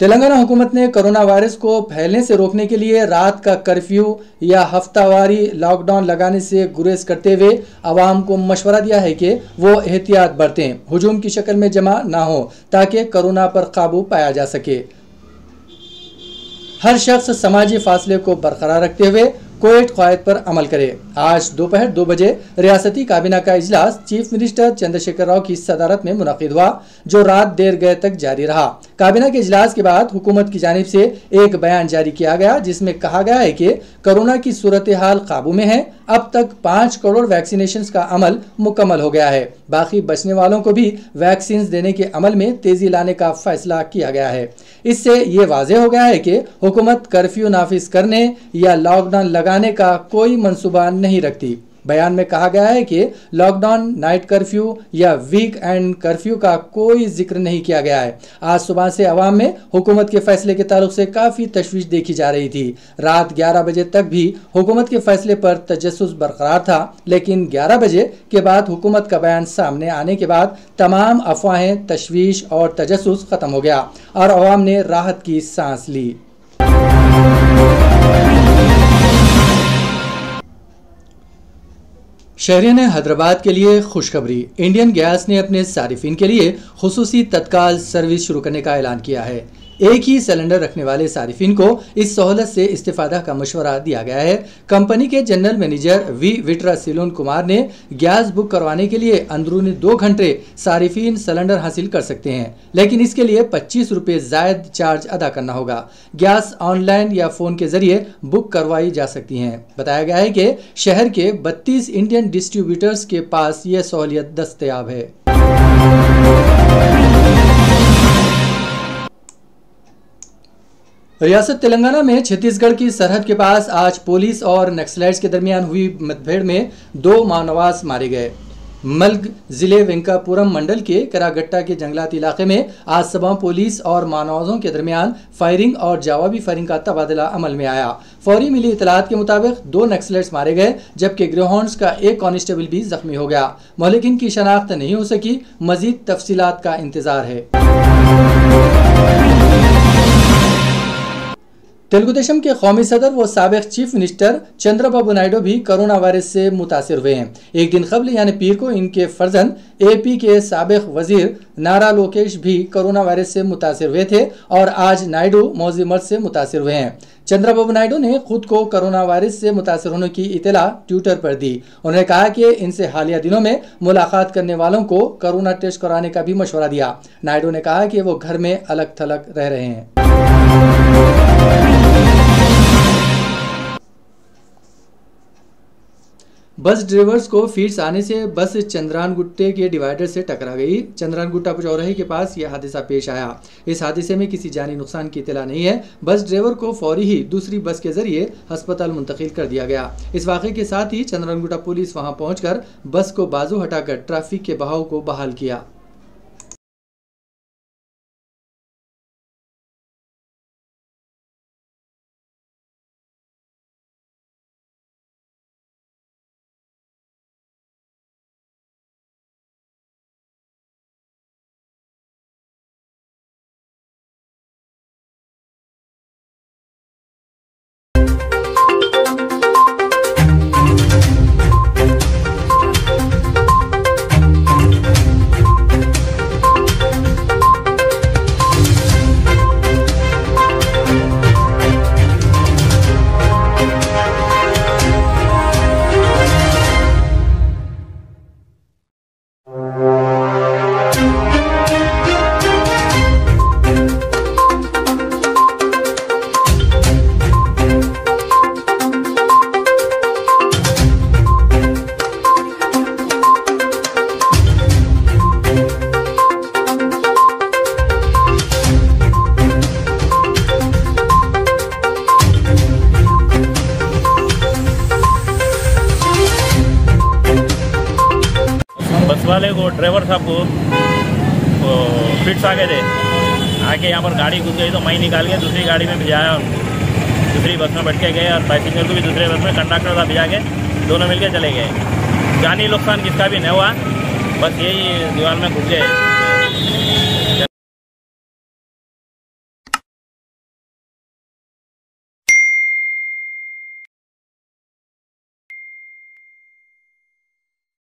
तेलंगाना हुकूमत ने corona virus को फैलने से रोकने के लिए रात का कर्फ्यू या हफ्तावारी लॉकडाउन लगाने से गुरेज करते हुए आवाम को मशवरा दिया है कि वो एहतियात बरतें, हजूम की शक्ल में जमा ना हो, ताकि कोरोना पर काबू पाया जा सके। हर शख्स समाजी फासले को बरकरार रखते हुए कोविड कवायद पर अमल करे। आज दोपहर दो बजे रियासती काबीना का इजलास चीफ मिनिस्टर चंद्रशेखर राव की सदारत में मुनद हुआ, जो रात देर गए तक जारी रहा। काबीना के इजलास के बाद हुकूमत की जानब से एक बयान जारी किया गया, जिसमें कहा गया है कि कोरोना की सूरत हाल काबू में है। अब तक पाँच करोड़ वैक्सीनेशन का अमल मुकम्मल हो गया है। बाकी बचने वालों को भी वैक्सीन देने के अमल में तेज़ी लाने का फैसला किया गया है। इससे ये वाजह हो गया है कि हुकूमत कर्फ्यू नाफिज करने या लॉकडाउन लगाने का कोई मनसूबा नहीं रखती। बयान में कहा गया है कि लॉकडाउन, नाइट कर्फ्यू या वीक एंड कर्फ्यू का कोई ज़िक्र नहीं किया गया है। आज सुबह से अवाम में हुकूमत के फैसले के ताल्लुक से काफ़ी तशवीश देखी जा रही थी। रात 11 बजे तक भी हुकूमत के फैसले पर तजस बरकरार था, लेकिन 11 बजे के बाद हुकूमत का बयान सामने आने के बाद तमाम अफवाहें, तशवीश और तजस ख़त्म हो गया और अवाम ने राहत की सांस ली। शहरी ने हैदराबाद के लिए खुशखबरी। इंडियन गैस ने अपने सार्फिन के लिए खसूसी तत्काल सर्विस शुरू करने का ऐलान किया है। एक ही सिलेंडर रखने वाले सारिफिन को इस सहूलत से इस्तेफादा का मशवरा दिया गया है। कंपनी के जनरल मैनेजर वी विट्रा सिलोन कुमार ने गैस बुक करवाने के लिए अंदरूनी दो घंटे सारिफिन सिलेंडर हासिल कर सकते हैं, लेकिन इसके लिए पच्चीस रुपये जायद चार्ज अदा करना होगा। गैस ऑनलाइन या फ़ोन के ज़रिए बुक करवाई जा सकती हैं। बताया गया है कि शहर के बत्तीस इंडियन डिस्ट्रीब्यूटर्स के पास ये सहूलियत दस्तयाब है। रियासत तेलंगाना में छत्तीसगढ़ की सरहद के पास आज पुलिस और नक्सलाइट्स के दरमियान हुई मतभेड़ में दो मानवास मारे गए। मल्क ज़िले वेंकापुरम मंडल के करागट्टा के जंगलाती इलाके में आज सुबह पुलिस और मानवाजों के दरमियान फायरिंग और जवाबी फायरिंग का तबादला अमल में आया। फौरी मिली इतलात के मुताबिक दो नक्सलेट्स मारे गए, जबकि ग्रोहॉन्स का एक कांस्टेबल भी जख्मी हो गया। मोलिकिन की शनाख्त नहीं हो सकी, मजीद तफसीलात का इंतज़ार है। तेलुगु देशम के कौमी सदर व सबक चीफ मिनिस्टर चंद्रबाबू नायडू भी कोरोना वायरस से मुतासर हुए हैं। एक दिन कबल, यानी पीर को इनके फर्जन एपी के सबक वज़ीर नारा लोकेश भी कोरोना वायरस से मुतासर हुए थे और आज नायडू मौजी से मुतासर हुए हैं। चंद्रबाबू नायडू ने खुद को कोरोना वायरस से मुतासर होने की इतला ट्विटर पर दी। उन्होंने कहा कि इनसे हालिया दिनों में मुलाकात करने वालों को कोरोना टेस्ट कराने का भी मशवरा दिया। नायडू ने कहा कि वो घर में अलग थलग रह रहे हैं। बस ड्राइवर्स को फीड्स आने से बस चंद्रान गुट्टे के डिवाइडर से टकरा गई। चंद्रान गुट्टा चौराहे के पास यह हादसा पेश आया। इस हादसे में किसी जानी नुकसान की इतला नहीं है। बस ड्राइवर को फौरी ही दूसरी बस के ज़रिए अस्पताल मुंतकिल कर दिया गया। इस वाक़े के साथ ही चंद्रान गुट्टा पुलिस वहाँ पहुंचकर बस को बाजू हटाकर ट्रैफ़िक के बहाव को बहाल किया। वाले को ड्राइवर साहब को फिट्स आ गए थे आके यहाँ पर गाड़ी घुस गई तो मैं निकाल के दूसरी गाड़ी में भिजाया और दूसरी बस में बैठ के गए और पैसेंजर को भी दूसरे बस में कंडक्टर साहब भिजा के दोनों मिलके चले गए। जानी नुकसान किसका भी नहीं हुआ, बस यही दीवार में घुस गए।